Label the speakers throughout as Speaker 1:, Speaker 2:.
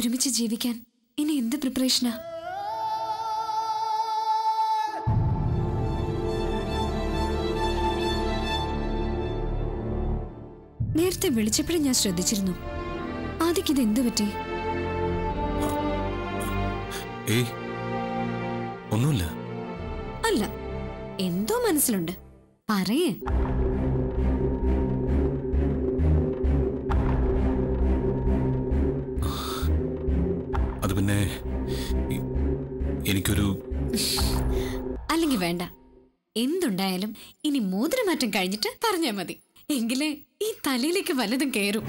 Speaker 1: ഒരുമിച്ച് ജീവിക്കാൻ ഇനി എന്ത് പ്രിപ്പറേഷനാ നേരത്തെ വിളിച്ചപ്പോഴും ഞാൻ ശ്രദ്ധിച്ചിരുന്നു. ആദ്യക്ക് എന്ത് പറ്റി?
Speaker 2: ഒന്നുമില്ല.
Speaker 1: അല്ല എന്തോ മനസ്സിലുണ്ട്. പറയേ.
Speaker 2: എനിക്കൊരു
Speaker 1: അല്ലെങ്കിൽ വേണ്ട. എന്തുണ്ടായാലും ഇനി മോതിരമാറ്റം കഴിഞ്ഞിട്ട് പറഞ്ഞാൽ മതി. എങ്കിലേ ഈ തലയിലേക്ക് വലതും കയറും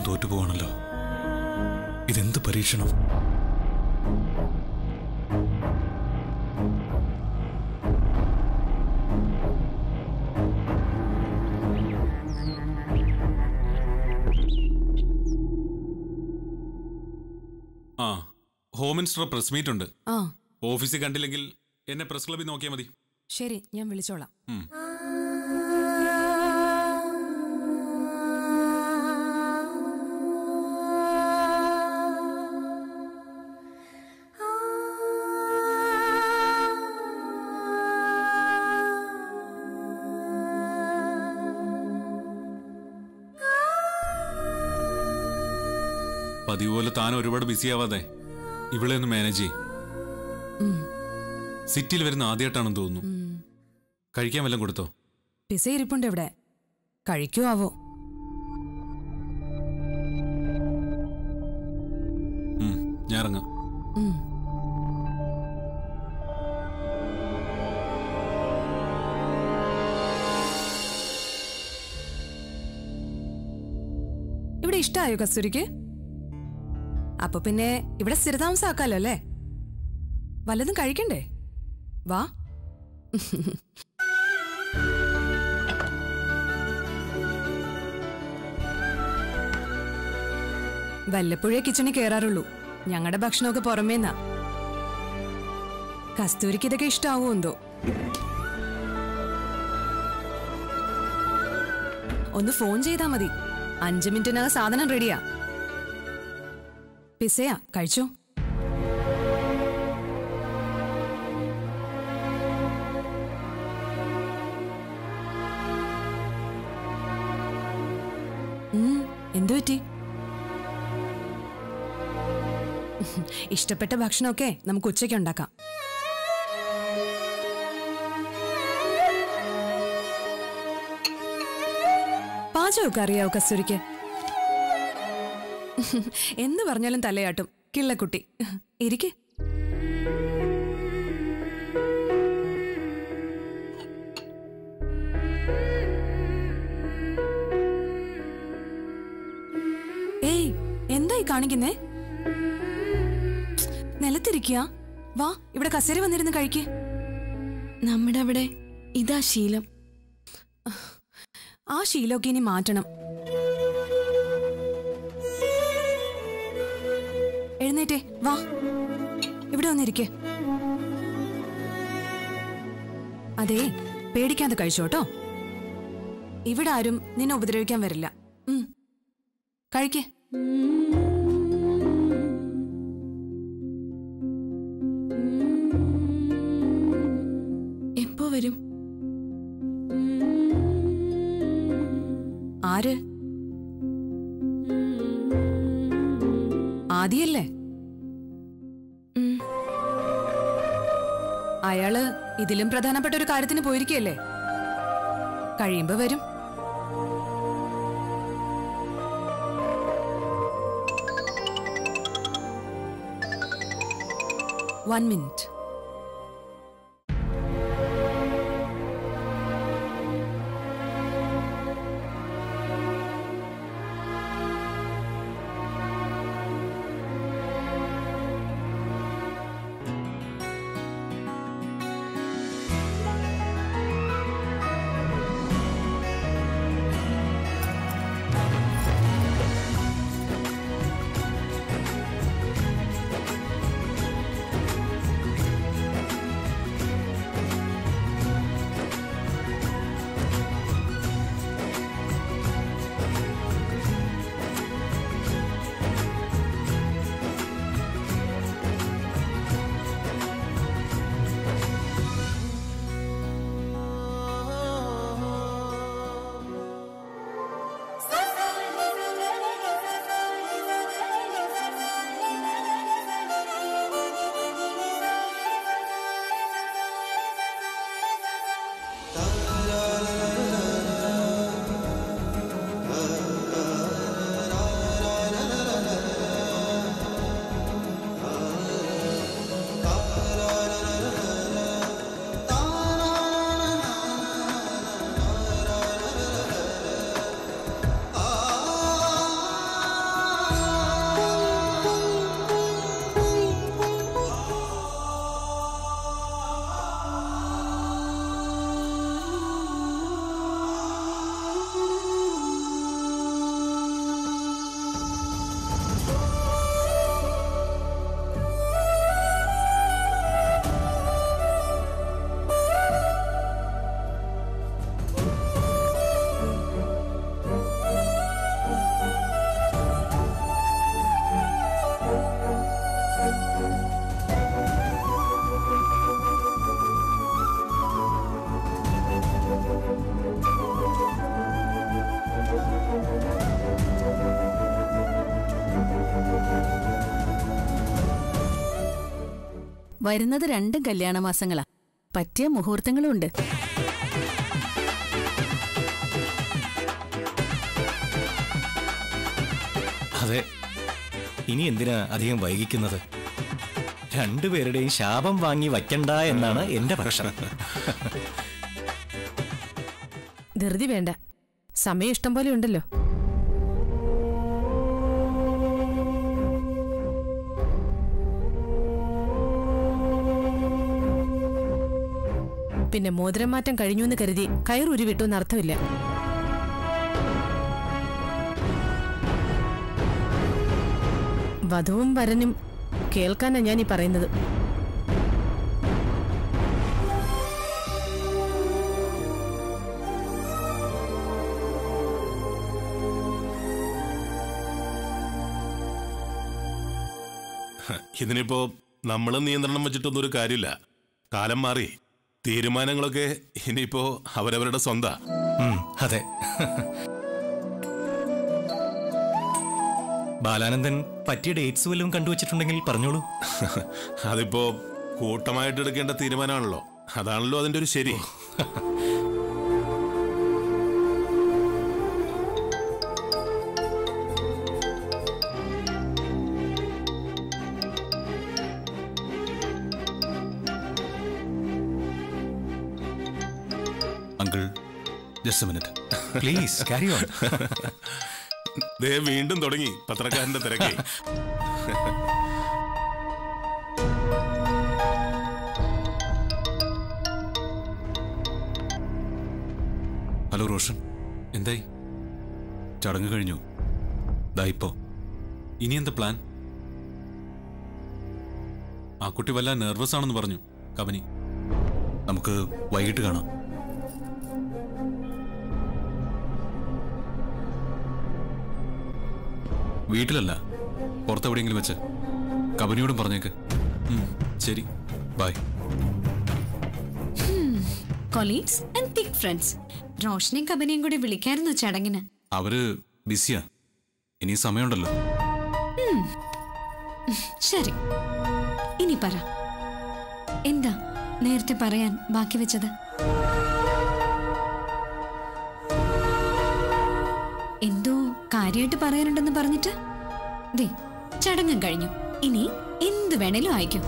Speaker 2: വീണ്ടും തോറ്റുപോവാണല്ലോ ഇതെന്ത് പരീക്ഷണം?
Speaker 3: ആ ഹോം മിനിസ്റ്റർ പ്രസ് മീറ്റ് ഉണ്ട്.
Speaker 4: ആ.
Speaker 3: ഓഫീസിൽ കണ്ടില്ലെങ്കിൽ എന്നെ പ്രസ് ക്ലബിൽ നോക്കിയാൽ മതി.
Speaker 4: ശരി ഞാൻ വിളിച്ചോളാം.
Speaker 3: പതിവ് പോലെ താൻ ഒരുപാട് ബിസി ആവാതെ ഇവിടെ ഒന്ന് മാനേജ് ചെയ്യും. സിറ്റിയിൽ വരുന്ന ആദ്യമായിട്ടാണെന്ന് തോന്നുന്നു. കഴിക്കാൻ വല്ലതും കൊടുത്തോ?
Speaker 4: പിസ ഇരിപ്പുണ്ട് ഇവിടെ. കഴിക്കോ ആവോ?
Speaker 3: ഞാൻ ഇറങ്ങാം.
Speaker 4: ഇവിടെ ഇഷ്ടമായോ കസ്തൂരിക്ക്? അപ്പൊ പിന്നെ ഇവിടെ സ്ഥിരതാമസാക്കാലോ അല്ലേ വല്ലതും കഴിക്കണ്ടേ? വാ. വല്ലപ്പോഴേ കിച്ചണിൽ കയറാറുള്ളൂ ഞങ്ങളുടെ ഭക്ഷണമൊക്കെ പുറമേന്നാ. കസ്തൂരിക്ക് ഇതൊക്കെ ഇഷ്ടാവോ എന്തോ? ഒന്ന് ഫോൺ ചെയ്താ മതി. അഞ്ചു മിനിറ്റിനകം സാധനം റെഡിയാ. പിസയാ കഴിച്ചോ? എന്തു പറ്റി? ഇഷ്ടപ്പെട്ട ഭക്ഷണമൊക്കെ നമുക്ക് ഉച്ചയ്ക്ക് ഉണ്ടാക്കാം. പാചകമൊക്കെ അറിയാവോ കസ്തൂരിക്ക്? എന്ത് പറഞ്ഞാലും തലയാട്ടും. കിള്ളക്കുട്ടി. ഇരിക്കെ. ഏയ് എന്തായി കാണിക്കുന്നേ? നിലത്തിരിക്കുക. വാ ഇവിടെ കസേര വന്നിരുന്ന് കഴിക്കേ.
Speaker 5: നമ്മുടെ അവിടെ ഇതാ ശീലം.
Speaker 4: ആ ശീലമൊക്കെ ഇനി മാറ്റണം. വന്നിരിക്കെ അതെ പേടിക്കാതെ കഴിച്ചോട്ടോ ഇവിടെ ആരും നിന്നെ ഉപദ്രവിക്കാൻ വരില്ല. കഴിക്കേ കഴിക്ക്.
Speaker 5: എപ്പോ വരും?
Speaker 4: അയാൾ ഇതിലും പ്രധാനപ്പെട്ട ഒരു കാര്യത്തിന് പോയിരിക്കല്ലേ കഴിയുമ്പോ വരും. വൺ മിനിറ്റ്
Speaker 6: വരുന്നത് രണ്ടും കല്യാണ മാസങ്ങളാ പറ്റിയ മുഹൂർത്തങ്ങളും ഉണ്ട്
Speaker 7: അതെ. ഇനി എന്തിനാ അധികം വൈകിക്കുന്നത്? രണ്ടുപേരുടെയും ശാപം വാങ്ങി വയ്ക്കണ്ട എന്നാണ് എന്റെ പക്ഷം
Speaker 8: ധൃതി വേണ്ട. സമയം ഇഷ്ടം പോലെ ഉണ്ടല്ലോ. പിന്നെ മോതിരം മാറ്റം കഴിഞ്ഞു എന്ന് കരുതി കയറുരു വിട്ടു എന്നർത്ഥമില്ല വധുവും വരനും കേൾക്കാനാ ഞാൻ ഈ പറയുന്നത്
Speaker 9: ഇതിനിപ്പോ നമ്മൾ നിയന്ത്രണം വെച്ചിട്ടൊന്നും ഒരു കാര്യമില്ല. കാലം മാറി. തീരുമാനങ്ങളൊക്കെ ഇനിയിപ്പോ അവരവരുടെ സ്വന്താ.
Speaker 7: അതെ. ബാലാനന്ദൻ പറ്റിയ ഡേറ്റ്സ് വല്ലതും കണ്ടുവച്ചിട്ടുണ്ടെങ്കിൽ പറഞ്ഞോളൂ.
Speaker 9: അതിപ്പോ കൂട്ടമായിട്ട് എടുക്കേണ്ട തീരുമാനമാണല്ലോ. അതാണല്ലോ അതിന്റെ ഒരു ശരി.
Speaker 2: Just minute
Speaker 7: please carry on
Speaker 9: ദേ വീണ്ടും തുടങ്ങി. പത്രക്കാരന്റെ തിരക്കേ.
Speaker 2: ഹലോ റോഷൻ
Speaker 3: എന്തായി?
Speaker 2: ചടങ്ങ് കഴിഞ്ഞു. ഇതായിപ്പോ
Speaker 3: ഇനി എന്താ പ്ലാൻ ആ കുട്ടി വല്ല നെർവസ് ആണെന്ന് പറഞ്ഞു കമനി.
Speaker 2: നമുക്ക് വൈകിട്ട് കാണാം. വീട്ടിലല്ല. പുറത്തെവിടെയെങ്കിലും വെച്ച്. കബനിയോടും പറഞ്ഞേക്ക്.
Speaker 3: ശരി.
Speaker 2: Bye
Speaker 1: colleagues and thick friends റോഷനെയും കബനിയും കൂടി വിളിക്കായിരുന്നു ചടങ്ങിന്.
Speaker 2: അവർ ബിസിയാ. ഇനി സമയമുണ്ടല്ലോ.
Speaker 1: ശരി. ഇനി പറ. എന്താ നേരത്തെ പറയാൻ ബാക്കി വെച്ചത്? എന്തോ കാര്യമായിട്ട് പറയാനുണ്ടെന്ന് പറഞ്ഞിട്ട്? ദേ ചടങ്ങും കഴിഞ്ഞു. ഇനി എന്ത് വേണേലും അയക്കും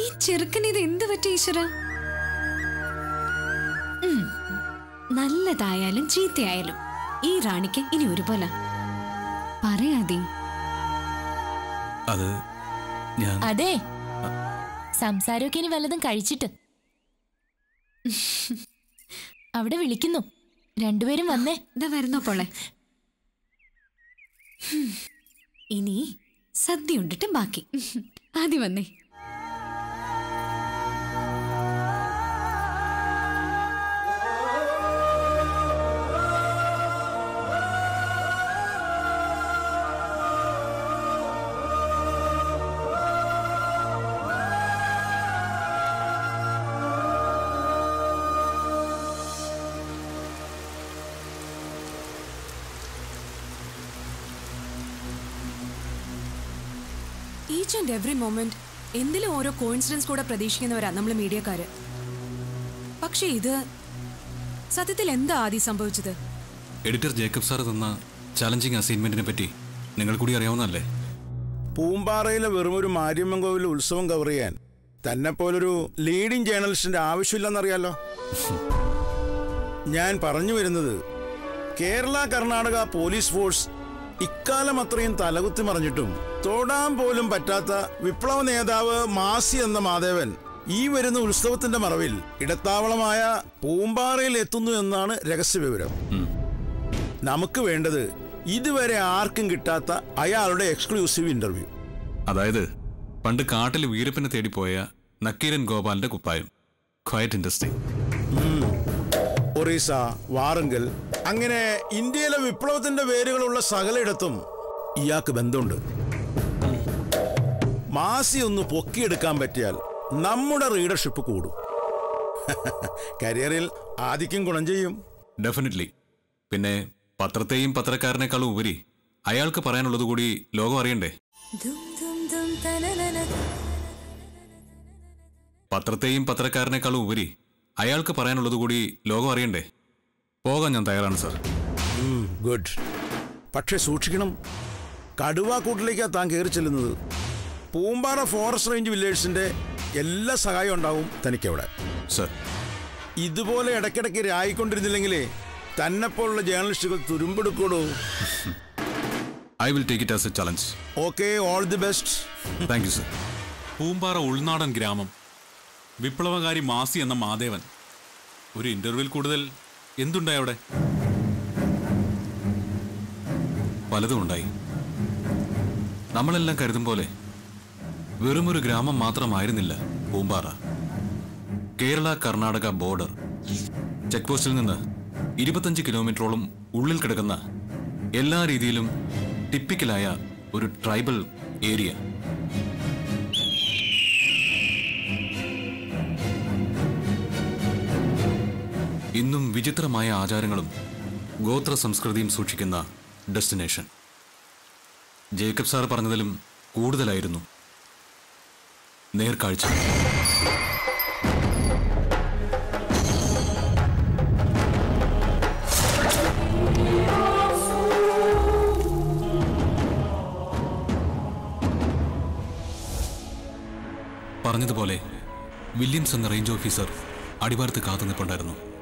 Speaker 1: ഈ ചെറുക്കന് ഇത് എന്ത് പറ്റി ഈശ്വര. നല്ലതായാലും ചീത്തയായാലും ഈ റാണിക്ക് ഇനി ഒരുപോലെ. പറയാതെ.
Speaker 2: അതെ.
Speaker 5: സംസാരമൊക്കെ ഇനി വല്ലതും കഴിച്ചിട്ട്. അവിടെ വിളിക്കുന്നു. രണ്ടുപേരും വന്നേ.
Speaker 1: ഇതാ വരുന്നോ പോളെ. ഇനി സദ്യ ഉണ്ടിട്ട് ബാക്കി. ആദ്യം വന്നേ.
Speaker 4: ഈച്ച് ആൻഡ് എവറി മൊമെന്റ് എന്തിലും ഓരോ കോയിൻസിഡൻസ് കൂടെ പ്രതീക്ഷിക്കുന്നവരാ നമ്മൾ മീഡിയക്കാര്. പക്ഷേ ഇത് സത്യത്തിൽ എന്താ ആദ്യം സംഭവിച്ചത്?
Speaker 2: എഡിറ്റർ ജേക്കബ് സാർ തന്ന ചലഞ്ചിങ് അസൈൻമെന്റിനെ പറ്റി നിങ്ങൾ കൂടി അറിയാവുന്നതല്ലേ?
Speaker 10: പൂമ്പാറയിലെ വെറുമൊരു മാര്യമ്മൻ കോവിൽ ഉത്സവം കവർ ചെയ്യാൻ തന്നെ പോലൊരു ലീഡിംഗ് ജേർണലിസ്റ്റിന്റെ ആവശ്യമില്ലെന്നറിയാലോ? ഞാൻ പറഞ്ഞു വരുന്നത് കേരള കർണാടക പോലീസ് ഫോഴ്സ് ഇക്കാലം അത്രയും തലകുത്തി മറിഞ്ഞിട്ടും തൊടാൻ പോലും പറ്റാത്ത വിപ്ലവ നേതാവ് മാസി എന്ന മാധവൻ ഈ വരുന്ന ഉത്സവത്തിന്റെ മറവിൽ ഇടത്താവളമായ പൂമ്പാറയിൽ എത്തുന്നു എന്നാണ് രഹസ്യവിവരം. നമുക്ക് വേണ്ടത് ഇതുവരെ ആർക്കും കിട്ടാത്ത അയാളുടെ എക്സ്ക്ലൂസീവ് ഇന്റർവ്യൂ
Speaker 2: അതായത് പണ്ട് കാട്ടിൽ വീരപ്പനെ തേടിപ്പോയ നക്കീരൻ ഗോപാലിന്റെ കുപ്പായം. ക്വയറ്റ് ഇൻട്രസ്റ്റിംഗ്
Speaker 10: ഒറീസ വാറങ്കൽ അങ്ങനെ ഇന്ത്യയിലെ വിപ്ലവത്തിന്റെ വേരുകളുള്ള സകലയിടത്തും ഇയാൾക്ക് ബന്ധമുണ്ട്. മാസി ഒന്ന് പൊക്കിയെടുക്കാൻ പറ്റിയാൽ നമ്മുടെ റീഡർഷിപ്പ് കൂടും. കരിയറിൽ ആദിക്കും ഗുണം ചെയ്യും.
Speaker 2: ഡെഫിനറ്റ്ലി പിന്നെ പത്രത്തെയും പത്രക്കാരനേക്കാളും ഉപരി അയാൾക്ക് പറയാനുള്ളത് കൂടി ലോകം അറിയണ്ടേ? പത്രത്തെയും പത്രക്കാരനേക്കാളും ഉപരി അയാൾക്ക് പറയാനുള്ളത് കൂടി ലോകം അറിയണ്ടേ? പോകാൻ ഞാൻ തയ്യാറാണ് സാർ.
Speaker 10: ഗുഡ് പക്ഷെ സൂക്ഷിക്കണം. കടുവാക്കൂട്ടിലേക്കാണ് താൻ കയറി ചെല്ലുന്നത്. പൂമ്പാറ ഫോറസ്റ്റ് റേഞ്ച് വില്ലേജസിന്റെ എല്ലാ സഹായവും ഉണ്ടാവും തനിക്കവിടെ.
Speaker 2: സർ.
Speaker 10: ഇതുപോലെ ഇടയ്ക്കിടയ്ക്ക് രായിക്കൊണ്ടിരുന്നില്ലെങ്കിലേ തന്നെപ്പോലുള്ള ജേർണലിസ്റ്റുകൾ തുരുമ്പെടുക്കൂടു
Speaker 2: I will take it as a challenge
Speaker 10: okay all the best
Speaker 2: thank you sir
Speaker 3: Poompara ഉൾനാടൻ ഗ്രാമം. വിപ്ലവകാരി മാസി എന്ന മാദേവൻ ഒരു ഇന്റർവ്യൂവിൽ കൂടുതൽ എന്തുണ്ടായി അവിടെ?
Speaker 2: പലതും ഉണ്ടായി. നമ്മളെല്ലാം കരുതും പോലെ വെറുമൊരു ഗ്രാമം മാത്രമായിരുന്നില്ല പൂമ്പാറ. കേരള കർണാടക ബോർഡർ. ചെക്ക് പോസ്റ്റിൽ നിന്ന് ഇരുപത്തഞ്ച് കിലോമീറ്ററോളം ഉള്ളിൽ കിടക്കുന്ന എല്ലാ രീതിയിലും ടിപ്പിക്കലായ ഒരു ട്രൈബൽ ഏരിയ. ഇന്നും വിചിത്രമായ ആചാരങ്ങളും ഗോത്ര സംസ്കൃതിയും സൂക്ഷിക്കുന്ന ഡെസ്റ്റിനേഷൻ. ജേക്കബ് സാർ പറഞ്ഞതിലും കൂടുതലായിരുന്നു. നേർക്കാഴ്ച. പറഞ്ഞതുപോലെ വില്യംസ് എന്ന റേഞ്ച് ഓഫീസർ അടിവാരത്ത് കാത്തുനിൽപ്പുണ്ടായിരുന്നു.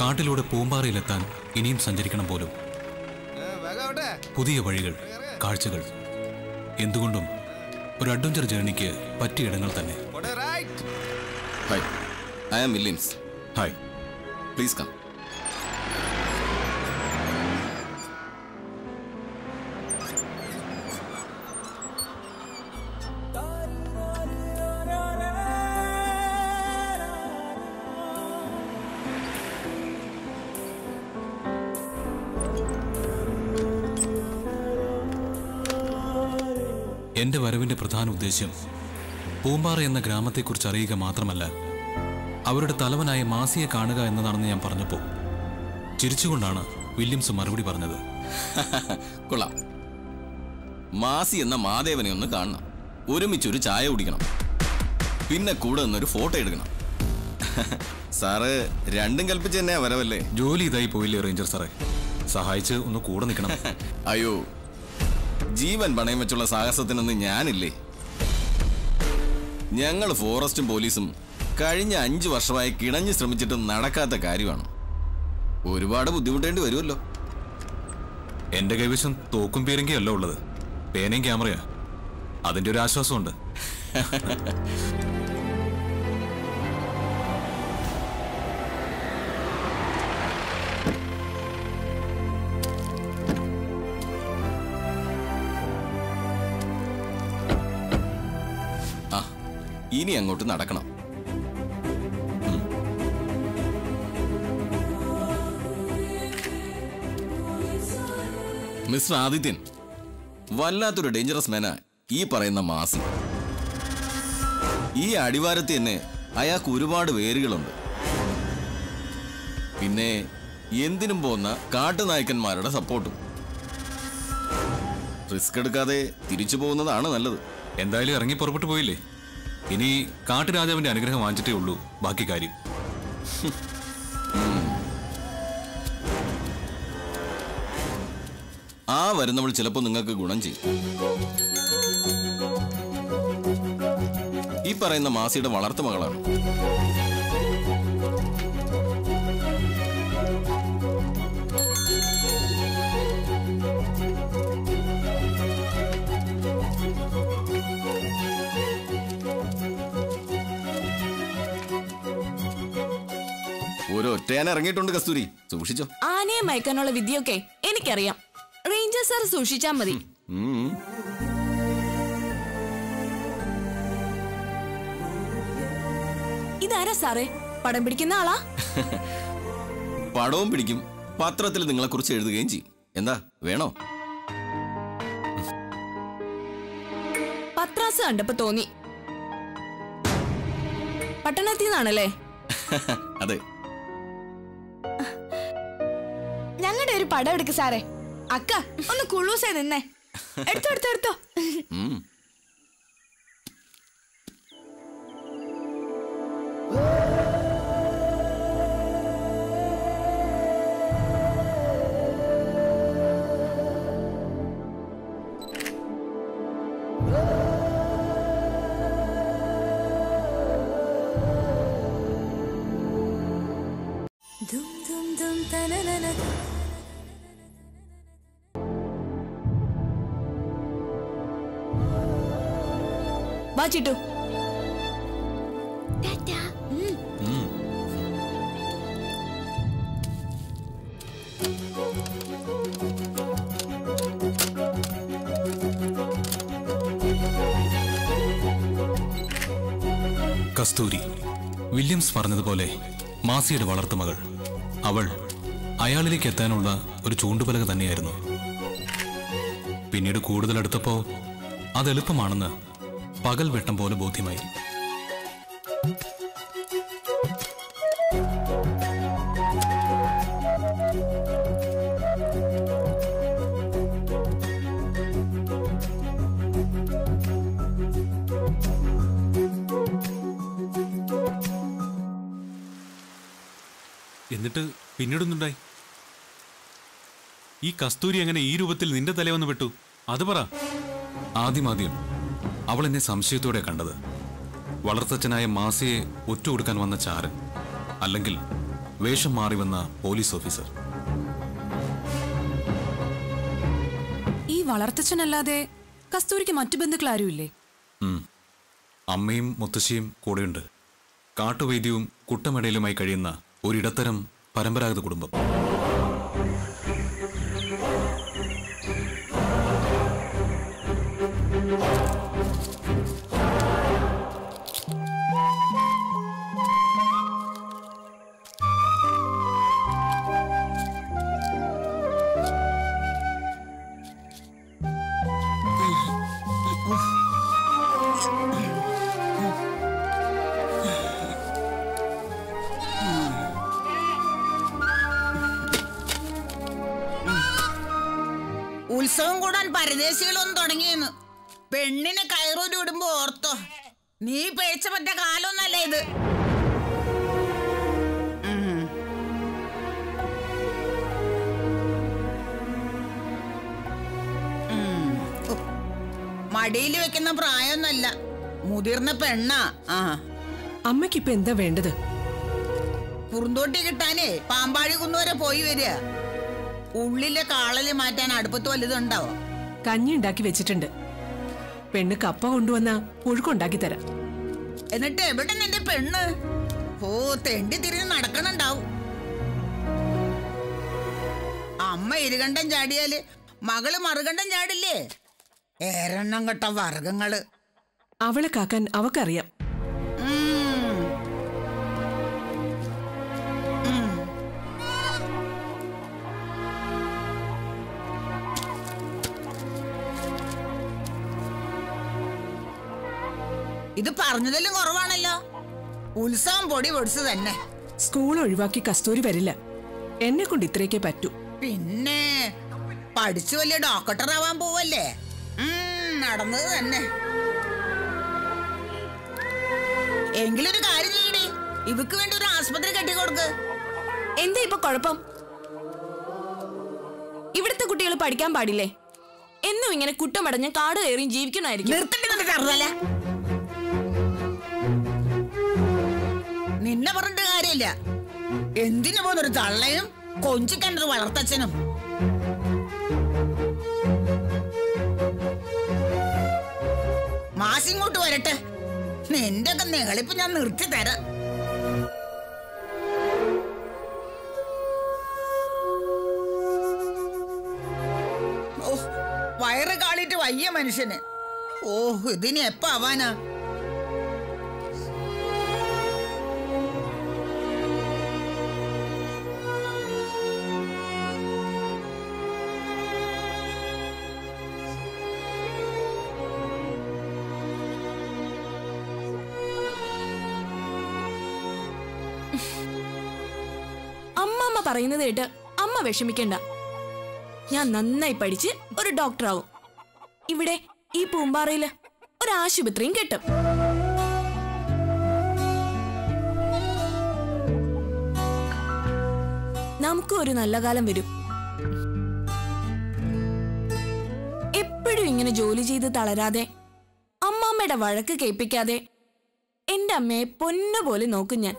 Speaker 2: കാട്ടിലൂടെ പൂമ്പാറയിലെത്താൻ ഇനിയും സഞ്ചരിക്കണം പോലും. പുതിയ വഴികൾ കാഴ്ചകൾ. എന്തുകൊണ്ടും ഒരു അഡ്വഞ്ചർ ജേർണിക്ക് പറ്റിയ ഇടങ്ങൾ തന്നെ.
Speaker 11: Hi I am Williams
Speaker 2: hi
Speaker 11: please come
Speaker 2: ഉദ്ദേശ്യം. പൂമ്പാറ എന്ന ഗ്രാമത്തെക്കുറിച്ച് അറിയുക മാത്രമല്ല അവരുടെ തലവനായ മാസിയെ കാണുക എന്നതാണെന്ന് ഞാൻ പറഞ്ഞപ്പോൾ ചിരിച്ചുകൊണ്ടാണ് വില്യംസ് മറുപടി പറഞ്ഞത്.
Speaker 11: കൊള്ളാം. മാസി എന്ന മാദേവനെ ഒന്ന് കാണണം. ഒരുമിച്ചൊരു ചായ കുടിക്കണം. പിന്നെ കൂടെ നിന്നൊരു ഫോട്ടോ എടുക്കണം. സാറ് രണ്ടും കൽപ്പിച്ച് തന്നെയാ വരവല്ലേ?
Speaker 2: ജോലി ഇതായി പോയില്ലേ റേഞ്ചർ സാറേ? സഹായിച്ച് ഒന്ന് കൂടെ നിൽക്കണം.
Speaker 11: അയ്യോ ജീവൻ പണയം വെച്ചുള്ള സാഹസത്തിനൊന്നും ഞാനില്ലേ? ഞങ്ങൾ ഫോറസ്റ്റും പോലീസും കഴിഞ്ഞ അഞ്ചു വർഷമായി കിണഞ്ഞു ശ്രമിച്ചിട്ടും നടക്കാത്ത കാര്യമാണ്. ഒരുപാട് ബുദ്ധിമുട്ടേണ്ടി വരുമല്ലോ.
Speaker 2: എന്റെ കൈവശം തോക്കും പീരങ്കിയല്ല ഉള്ളത്. പേനയും ക്യാമറയാ. അതിന്റെ ഒരു ആശ്വാസമുണ്ട്.
Speaker 11: ഇനി അങ്ങോട്ട് നടക്കണം. മിസ്റ്റർ ആദിത്യൻ വല്ലാത്തൊരു ഡേഞ്ചറസ് മാനാ ഈ പറയുന്ന മാസി. ഈ അടിവാരത്തിൽ തന്നെ അയാൾക്ക് ഒരുപാട് വേരുകളുണ്ട്. പിന്നെ എന്തിനും പോകുന്ന കാട്ടുനായ്ക്കന്മാരുടെ സപ്പോർട്ടും റിസ്ക് എടുക്കാതെ തിരിച്ചു പോകുന്നതാണ് നല്ലത്.
Speaker 2: എന്തായാലും ഇറങ്ങി പുറപ്പെട്ടു പോയില്ലേ? ഇനി കാട്ടുരാജാവിന്റെ അനുഗ്രഹം വാങ്ങിച്ചിട്ടേ ഉള്ളൂ. ബാക്കി കാര്യം.
Speaker 11: ആ വരുന്നവൾ ചിലപ്പോൾ നിങ്ങൾക്ക് ഗുണം ചെയ്യും. ഈ പറയുന്ന മാസിയുടെ വളർത്തു മകളാണ്. ഒറ്റയാൻ ഇറങ്ങിയിട്ടുണ്ട് കസ്തൂരി. സൂക്ഷിച്ചോ.
Speaker 12: ആനയെ മയക്കാനുള്ള വിദ്യയൊക്കെ എനിക്കറിയാം. റേഞ്ചർ സാർ സൂക്ഷിച്ചാ മതി. ഇതാരാ സാറേ? പടം പിടിക്കുന്ന ആളാ?
Speaker 11: പടവും പിടിക്കും. പത്രത്തിൽ നിങ്ങളെ കുറിച്ച് എഴുതുകയും ചെയ്യും. എന്താ വേണോ?
Speaker 12: പത്രാസ് കണ്ടപ്പോ തോന്നി. പട്ടണത്തിൽ നിന്നാണല്ലേ?
Speaker 11: അതെ.
Speaker 12: ഒരു പടം എടുക്ക് സാറേ. അക്ക ഒന്ന് കുളൂസേ നിന്നേ. എടുത്തോ എടുത്തോ എടുത്തോ. വാ ചിട്ടു
Speaker 2: കസ്തൂരി വില്യംസ് പറഞ്ഞതുപോലെ മാസിയുടെ വളർത്തുമകൾ അവൾ അയാളിലേക്ക് എത്താനുള്ള ഒരു ചൂണ്ടുപലക തന്നെയായിരുന്നു. പിന്നീട് കൂടുതൽ അടുത്തപ്പോൾ അത് എളുപ്പമാണെന്ന് പകൽ വെട്ടം പോലെ ബോധ്യമായി.
Speaker 3: എന്നിട്ട് പിന്നിടുന്നുണ്ടായി. ഈ കസ്തൂരി എങ്ങനെ ഈ രൂപത്തിൽ നിന്റെ തലയൊന്ന് വിട്ടു അത് പറ.
Speaker 2: ആദ്യമാദ്യം അവൾ എന്നെ സംശയത്തോടെ കണ്ടത്. വളർത്തച്ഛനായ മാസിയെ ഒറ്റ കൊടുക്കാൻ വന്ന ചാരൻ അല്ലെങ്കിൽ വേഷം മാറി വന്ന പോലീസ് ഓഫീസർ.
Speaker 4: ഈ വളർത്തച്ഛനല്ലാതെ കസ്തൂരിക്ക് മറ്റു ബന്ധുക്കൾ ആരുമില്ലേ?
Speaker 2: അമ്മയും മുത്തശ്ശിയും കൂടെയുണ്ട്. കാട്ടുവൈദ്യവും കുട്ടമടയിലുമായി കഴിയുന്ന ഒരിടത്തരം പരമ്പരാഗത കുടുംബം.
Speaker 13: പരദേശികളൊന്നും തുടങ്ങിയെന്ന്. പെണ്ണിനെ കയറൂരി വിടുമ്പോ ഓർത്തോ. നീ പേച്ച പറ്റ കാലൊന്നല്ല ഇത്. മടിയിൽ വെക്കുന്ന പ്രായമൊന്നല്ല. മുതിർന്ന പെണ്ണാ. ആ.
Speaker 8: അമ്മയ്ക്കിപ്പൊ എന്താ വേണ്ടത്?
Speaker 13: കുറുന്തോട്ടി കിട്ടാനേ പാമ്പാടി കുന്നുവരെ പോയി വരിക. ഉള്ളിലെ കാളൽ മാറ്റാൻ അടുപ്പത്ത് വലുതുണ്ടാവോ
Speaker 8: കഞ്ഞി ഉണ്ടാക്കി വെച്ചിട്ടുണ്ട്. പെണ്ണ് കപ്പ കൊണ്ടുവന്ന പുഴുക്കുണ്ടാക്കി തരാം.
Speaker 13: എന്നിട്ട് എവിടെ നിന്റെ പെണ്ണ്? ഓ തെണ്ടി തിരിഞ്ഞ് നടക്കണുണ്ടാവും. അമ്മ ഇരുകണ്ടം ചാടിയാൽ മകൾ മറുകണ്ടം ചാടില്ലേ? ഏരെണ്ണം കെട്ട വർഗങ്ങൾ
Speaker 8: അവളെ കാക്കാൻ അവക്കറിയാം.
Speaker 13: ഇത് പറഞ്ഞതിലും കുറവാണല്ലോ. ഉത്സവം പൊടി പൊടിച്ചു തന്നെ.
Speaker 8: സ്കൂൾ ഒഴിവാക്കി കസ്തൂരി വരില്ല. എന്നെ കൊണ്ട് ഇത്രയൊക്കെ പറ്റൂ.
Speaker 13: പിന്നെ പഠിച്ചു വലിയ ഡോക്ടർ ആവാൻ പോവല്ലേ? നടന്നത് തന്നെ. എങ്കിലൊരു കാര്യം ചെയ്യണി ഇവക്ക് വേണ്ടി ഒരു ആസ്പത്രി കെട്ടിക്കൊടുക്ക്
Speaker 12: എന്താ ഇപ്പൊ കുഴപ്പം? ഇവിടുത്തെ കുട്ടികൾ പഠിക്കാൻ പാടില്ലേ? എന്നും ഇങ്ങനെ കുട്ടമടഞ്ഞ് കാട് കയറിയും ജീവിക്കണമായിരിക്കും.
Speaker 13: നിർത്തണ്ടി കാര്യമില്ല എന്തിനു പോന്നൊരു തള്ളയും കൊഞ്ചിക്കണ്ടൊരു വളർത്തച്ഛനും. മാസിങ്ങോട്ട് വരട്ടെ. നിന്റെ ഒക്കെ നികളിപ്പ് ഞാൻ നിർത്തി തരാം. വയറ് കാളിട്ട് വയ്യ മനുഷ്യന്. ഓഹ് ഇതിനി എപ്പ ആവാനാ?
Speaker 12: പറയുന്നത് കേട്ട് അമ്മ വിഷമിക്കണ്ട. ഞാൻ നന്നായി പഠിച്ച് ഒരു ഡോക്ടറാവും ഇവിടെ ഈ പൂമ്പാറയിൽ ഒരു ആശുപത്രിയും കെട്ടും. നമുക്കും ഒരു നല്ല കാലം വരും. എപ്പോഴും ഇങ്ങനെ ജോലി ചെയ്ത് തളരാതെ അമ്മാമ്മയുടെ വഴക്ക് കേൾപ്പിക്കാതെ എന്റെ അമ്മയെ പൊന്നുപോലെ നോക്കും ഞാൻ.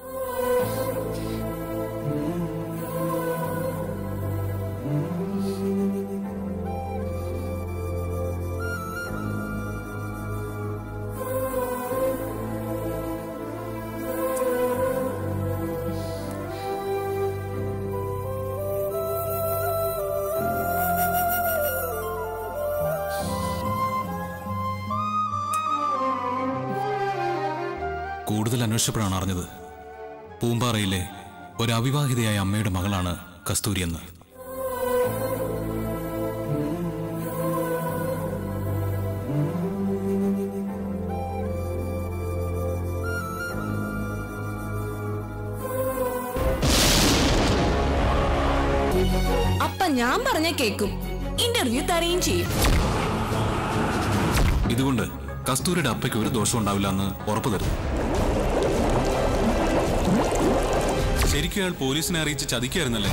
Speaker 2: അന്വേഷിച്ചപ്പോഴാണ് അറിഞ്ഞത്. പൂമ്പാറയിലെ ഒരു അവിവാഹിതയായ അമ്മയുടെ മകളാണ് കസ്തൂരി എന്ന്.
Speaker 12: അപ്പ ഞാൻ പറഞ്ഞ കേക്കും. ഇന്റർവ്യൂ തരുകയും ചെയ്യും.
Speaker 2: ഇതുകൊണ്ട് കസ്തൂരിയുടെ അപ്പയ്ക്ക് ഒരു ദോഷം ഉണ്ടാവില്ല എന്ന് ഉറപ്പു തരുന്നു
Speaker 3: ശരിക്കും അയാൾ പോലീസിനെ അറിയിച്ച് ചതിക്കായിരുന്നല്ലേ